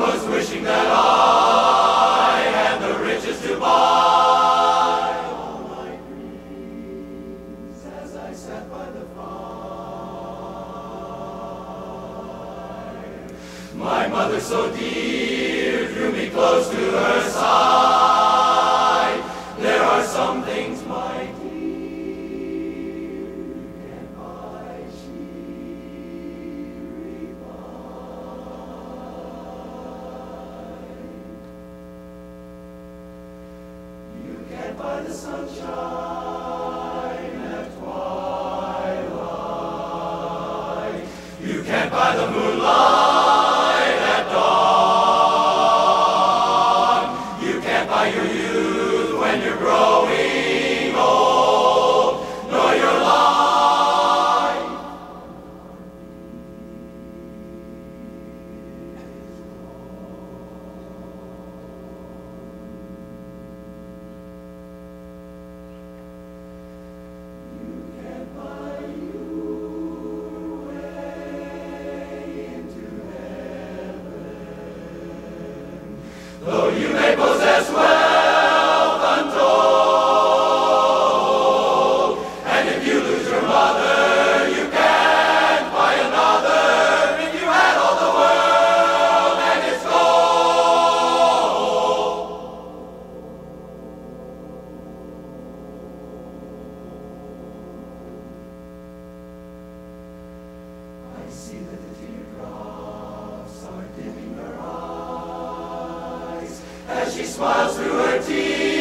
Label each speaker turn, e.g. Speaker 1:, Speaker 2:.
Speaker 1: was wishing that I had the riches to buy all my dreams as I sat by the fire. My mother so dear drew me close to her side. You can't buy your youth when you're growing Though you may possess wealth untold, and if you lose your mother, you can't buy another. If you had all the world and its gold. I see that she smiles through her teeth.